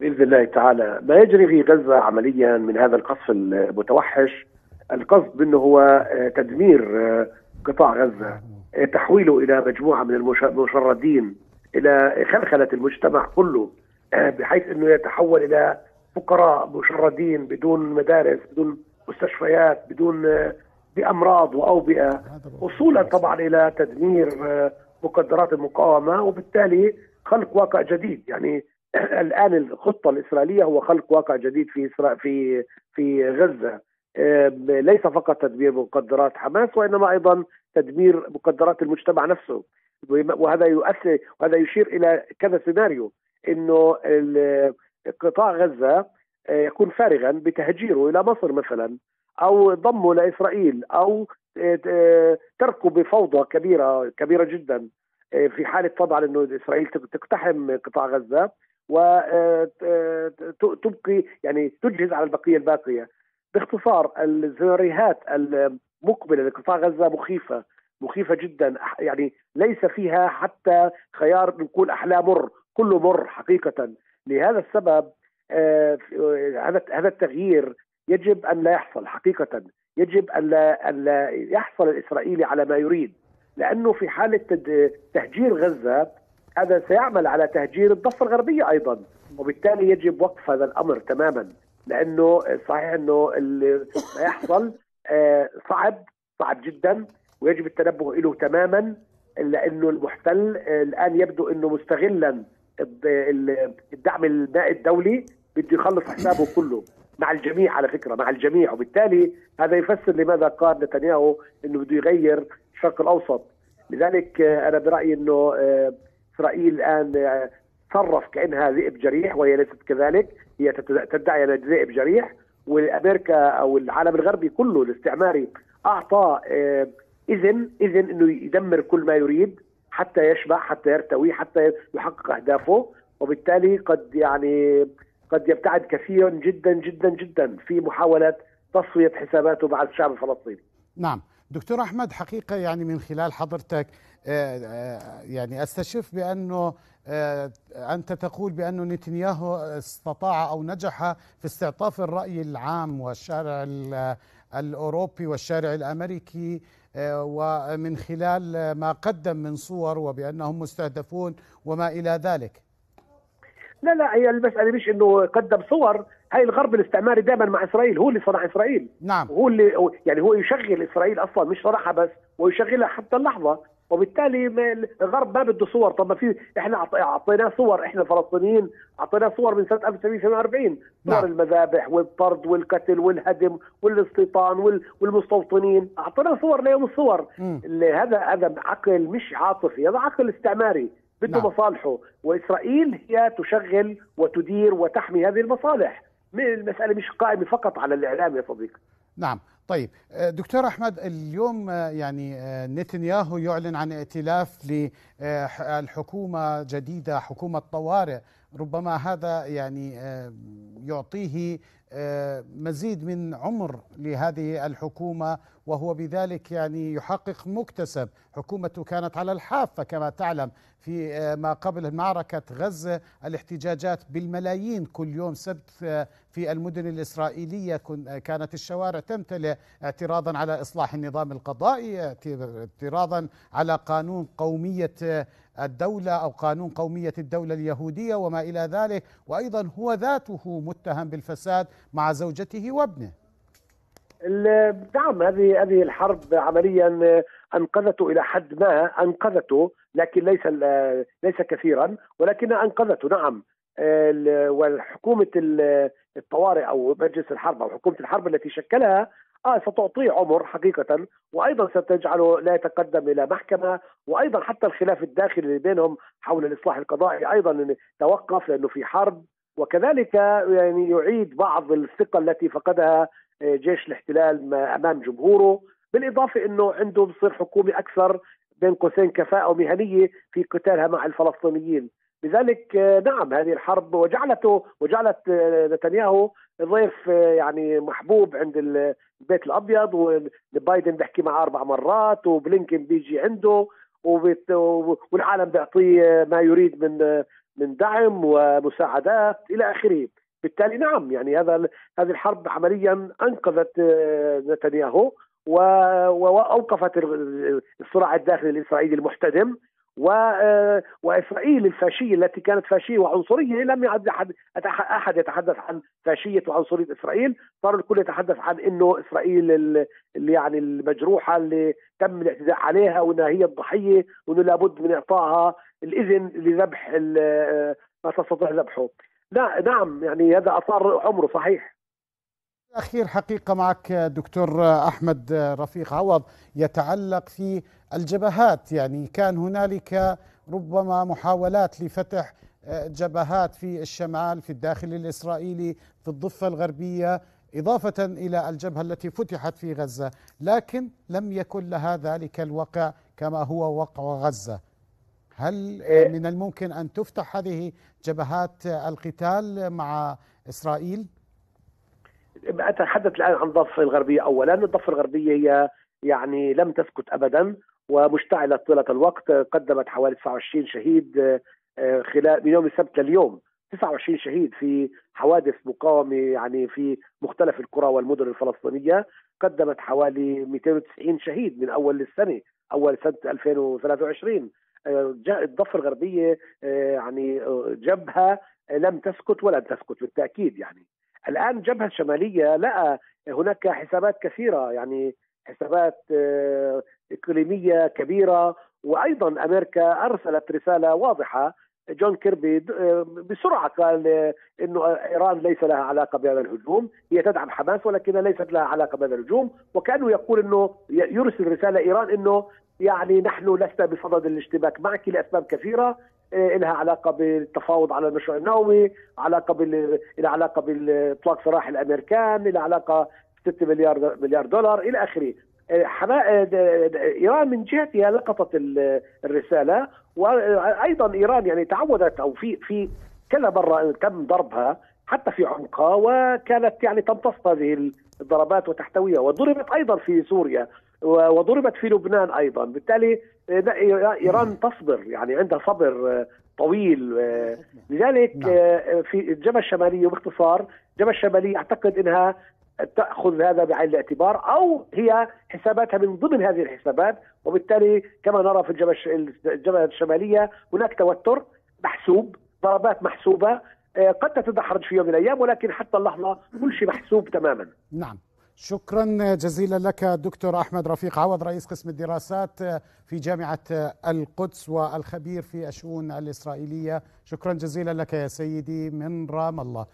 بإذن الله تعالى. ما يجري في غزة عمليا من هذا القصف المتوحش؟ القصد منه هو تدمير قطاع غزة. تحويله إلى مجموعة من المشردين إلى خلخلة المجتمع كله بحيث إنه يتحول إلى فقراء مشردين بدون مدارس بدون مستشفيات بدون بأمراض وأوبئة. وصولا طبعا إلى تدمير مقدرات المقاومة وبالتالي خلق واقع جديد. يعني الآن الخطة الإسرائيلية هو خلق واقع جديد في في في غزة. ليس فقط تدمير مقدرات حماس وإنما أيضا تدمير مقدرات المجتمع نفسه. وهذا يؤثر وهذا يشير إلى كذا سيناريو إنه قطاع غزة يكون فارغا بتهجيره إلى مصر مثلا أو ضمه لاسرائيل أو تركه بفوضى كبيره كبيرة جدا في حالة طبعا إنه إسرائيل تقتحم قطاع غزة. وتبقي يعني تجهز على البقية الباقية. باختصار السيناريوهات المقبلة لقطاع غزة مخيفة مخيفة جدا يعني ليس فيها حتى خيار نقول أحلام مر كله مر حقيقة. لهذا السبب هذا هذا التغيير يجب أن لا يحصل حقيقة. يجب أن لا أن لا يحصل الإسرائيلي على ما يريد. لأنه في حالة تهجير غزة هذا سيعمل على تهجير الضفة الغربية أيضا وبالتالي يجب وقف هذا الأمر تماما لأنه صحيح أنه اللي يحصل صعب صعب جدا ويجب التنبه له تماما لأنه المحتل الآن يبدو إنه مستغلا الدعم المائي الدولي بده يخلص حسابه كله مع الجميع على فكرة مع الجميع وبالتالي هذا يفسر لماذا قال نتنياهو إنه بده يغير الشرق الأوسط. لذلك أنا برأيي إنه إسرائيل الآن تصرف كأنها ذئب جريح وهي ليست كذلك هي تدعي انها ذئب جريح وامريكا أو العالم الغربي كله الاستعماري أعطى إذن إذن إنه يدمر كل ما يريد حتى يشبع حتى يرتوي حتى يحقق أهدافه وبالتالي قد يعني قد يبتعد كثيرا جدا جدا جدا في محاوله تصفية حساباته مع الشعب الفلسطيني. نعم، دكتور أحمد حقيقة يعني من خلال حضرتك يعني أستشف بأنه أنت تقول بأنه نتنياهو استطاع أو نجح في استعطاف الرأي العام والشارع الأوروبي والشارع الأمريكي ومن خلال ما قدم من صور وبأنهم مستهدفون وما إلى ذلك. لا لا هي المسألة مش إنه قدم صور هاي الغرب الاستعماري دائما مع إسرائيل هو اللي صنع إسرائيل. نعم. هو اللي يعني هو يشغل إسرائيل أصلا مش صنعها بس ويشغلها حتى اللحظة. وبالتالي الغرب ما بده صور. طب ما في إحنا اعطيناه صور. إحنا الفلسطينيين اعطيناه صور من سنة 1948 صور نعم. المذابح والطرد والقتل والهدم والاستيطان والمستوطنين. اعطيناه صور ليوم الصور. هذا هذا عقل مش عاطفي. هذا عقل استعماري. بده نعم. مصالحه. وإسرائيل هي تشغل وتدير وتحمي هذه المصالح. المسألة مش قائمة فقط على الإعلام يا صديقي. نعم. طيب دكتور أحمد اليوم يعني نتنياهو يعلن عن ائتلاف للحكومه جديدة حكومة طوارئ ربما هذا يعني يعطيه مزيد من عمر لهذه الحكومة وهو بذلك يعني يحقق مكتسب. حكومته كانت على الحافة كما تعلم في ما قبل معركة غزة الاحتجاجات بالملايين. كل يوم سبت في المدن الإسرائيلية كانت الشوارع تمتلئ اعتراضا على إصلاح النظام القضائي اعتراضا على قانون قومية الدولة أو قانون قومية الدولة اليهودية وما إلى ذلك وأيضا هو ذاته متهم بالفساد مع زوجته وابنه. نعم هذه هذه الحرب عمليا أنقذته إلى حد ما أنقذته لكن ليس ليس كثيرا ولكنها أنقذته نعم. وحكومه الطوارئ أو مجلس الحرب أو حكومة الحرب التي شكلها آه ستعطيه عمر حقيقة وأيضا ستجعله لا يتقدم إلى محكمة وأيضا حتى الخلاف الداخلي اللي بينهم حول الإصلاح القضائي أيضا توقف لأنه في حرب. وكذلك يعني يعيد بعض الثقة التي فقدها جيش الاحتلال أمام جمهوره بالإضافة إنه عنده بصير حكومه أكثر بين قوسين كفاءة ومهنية في قتالها مع الفلسطينيين. لذلك نعم هذه الحرب وجعلته وجعلت نتنياهو ضيف يعني محبوب عند البيت الأبيض وبايدن بيحكي معه أربع مرات وبلينكن بيجي عنده والعالم بيعطيه ما يريد من من دعم ومساعدات إلى آخره. بالتالي نعم يعني هذا هذه الحرب عمليا أنقذت نتنياهو وأوقفت الصراع الداخلي الإسرائيلي المحتدم. و وإسرائيل الفاشية التي كانت فاشية وعنصرية لم يعد احد أحد يتحدث عن فاشية وعنصرية إسرائيل، صار الكل يتحدث عن إنه إسرائيل اللي يعني المجروحة اللي تم الاعتداء عليها وإنها هي الضحية وإنه لابد من إعطائها الإذن لذبح ما تستطيع ذبحه. لا نعم يعني هذا أثار عمره صحيح. أخير حقيقة معك دكتور أحمد رفيق عوض يتعلق في الجبهات يعني كان هنالك ربما محاولات لفتح جبهات في الشمال في الداخل الإسرائيلي في الضفة الغربية إضافة إلى الجبهة التي فتحت في غزة لكن لم يكن لها ذلك الوقع كما هو وقع غزة هل من الممكن أن تفتح هذه جبهات القتال مع إسرائيل؟ اتحدث الآن عن الضفه الغربية اولا، الضفة الغربية هي يعني لم تسكت ابدا ومشتعلة طيلة الوقت، قدمت حوالي 29 شهيد خلال من يوم السبت لليوم. 29 شهيد في حوادث مقاومة يعني في مختلف القرى والمدن الفلسطينية، قدمت حوالي 290 شهيد من أول السنة، أول سنة 2023 الضفة الغربية يعني جبهة لم تسكت ولن تسكت بالتأكيد يعني. الآن الجبهه الشماليه لا هناك حسابات كثيرة يعني حسابات إقليمية كبيرة وأيضا أمريكا أرسلت رسالة واضحة جون كيربي بسرعة قال إنه إيران ليس لها علاقة بهذا الهجوم، هي تدعم حماس ولكنها ليست لها علاقة بهذا الهجوم، وكأنه يقول إنه يرسل رسالة إيران إنه يعني نحن لسنا بصدد الاشتباك معك لأسباب كثيرة لها علاقة بالتفاوض على المشروع النووي، علاقة بال لها علاقة باطلاق سراح الأمريكان، لها علاقة 6 مليار مليار دولار إلى آخره. حما... إيران من جهتها لقطت الرسالة وأيضا إيران يعني تعودت أو في في كذا مرة تم ضربها حتى في عمقها وكانت يعني تمتص هذه الضربات وتحتويها وضربت أيضا في سوريا وضربت في لبنان أيضا بالتالي ايران تصبر يعني عندها صبر طويل لذلك في الجبهه الشماليه باختصار الجبهه الشماليه أعتقد إنها تأخذ هذا بعين الاعتبار أو هي حساباتها من ضمن هذه الحسابات وبالتالي كما نرى في الجبهه الشمالية هناك توتر محسوب ضربات محسوبة قد تتدحرج في يوم من الأيام ولكن حتى اللحظة كل شيء محسوب تماما. نعم. شكرا جزيلا لك دكتور أحمد رفيق عوض رئيس قسم الدراسات في جامعة القدس والخبير في الشؤون الإسرائيلية، شكرا جزيلا لك يا سيدي من رام الله.